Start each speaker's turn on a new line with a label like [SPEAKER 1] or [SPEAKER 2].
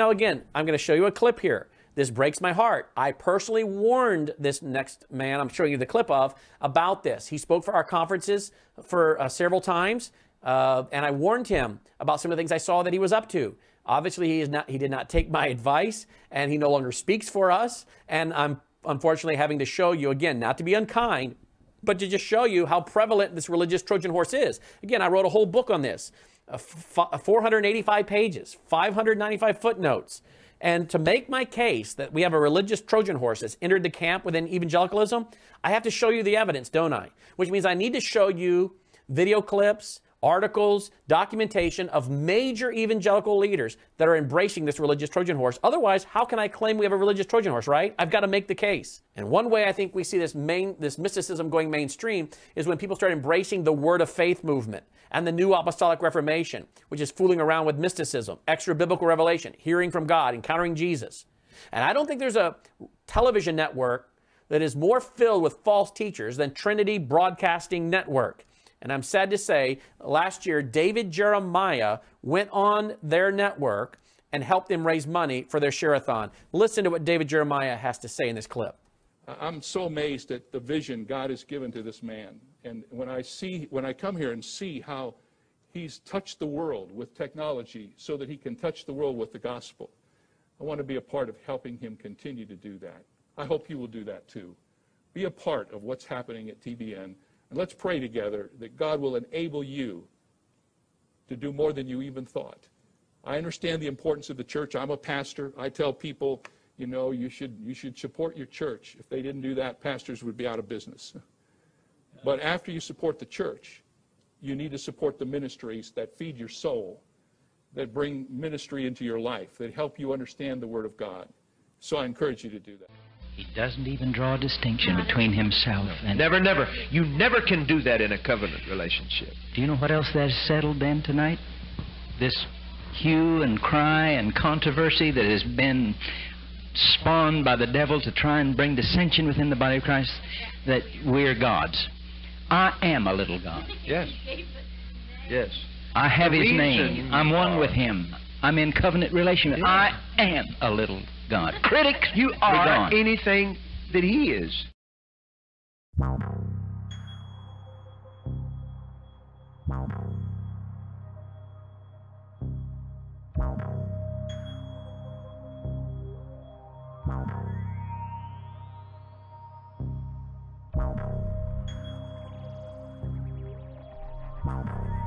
[SPEAKER 1] Now, again, I'm going to show you a clip here. This breaks my heart. I personally warned this next man I'm showing you the clip of about this. He spoke for our conferences for uh, several times, uh, and I warned him about some of the things I saw that he was up to. Obviously, he is not. He did not take my advice, and he no longer speaks for us. And I'm unfortunately having to show you again, not to be unkind, but to just show you how prevalent this religious Trojan horse is. Again, I wrote a whole book on this, uh, 485 pages, 595 footnotes. And to make my case that we have a religious Trojan horse that's entered the camp within evangelicalism, I have to show you the evidence, don't I? Which means I need to show you video clips, articles, documentation of major evangelical leaders that are embracing this religious Trojan horse. Otherwise, how can I claim we have a religious Trojan horse, right? I've got to make the case. And one way I think we see this main this mysticism going mainstream is when people start embracing the word of faith movement and the new apostolic reformation, which is fooling around with mysticism, extra biblical revelation, hearing from God, encountering Jesus. And I don't think there's a television network that is more filled with false teachers than Trinity Broadcasting Network. And I'm sad to say, last year, David Jeremiah went on their network and helped them raise money for their share-a-thon. Listen to what David Jeremiah has to say in this clip.
[SPEAKER 2] I'm so amazed at the vision God has given to this man. And when I see, when I come here and see how he's touched the world with technology so that he can touch the world with the gospel, I want to be a part of helping him continue to do that. I hope you will do that too. Be a part of what's happening at TBN. And let's pray together that God will enable you to do more than you even thought. I understand the importance of the church. I'm a pastor. I tell people, you know, you should, you should support your church. If they didn't do that, pastors would be out of business. But after you support the church, you need to support the ministries that feed your soul, that bring ministry into your life, that help you understand the Word of God. So I encourage you to do that.
[SPEAKER 3] He doesn't even draw a distinction between himself and.
[SPEAKER 4] Never, never. You never can do that in a covenant relationship.
[SPEAKER 3] Do you know what else that has settled then tonight? This hue and cry and controversy that has been spawned by the devil to try and bring dissension within the body of Christ that we're gods. I am a little God.
[SPEAKER 4] Yes. Yes.
[SPEAKER 3] I have
[SPEAKER 4] The
[SPEAKER 3] his name. I'm one with him. I'm in covenant relation. with I am a little God. Critics,
[SPEAKER 4] You are
[SPEAKER 3] gone.
[SPEAKER 4] anything that he is.
[SPEAKER 5] Wow.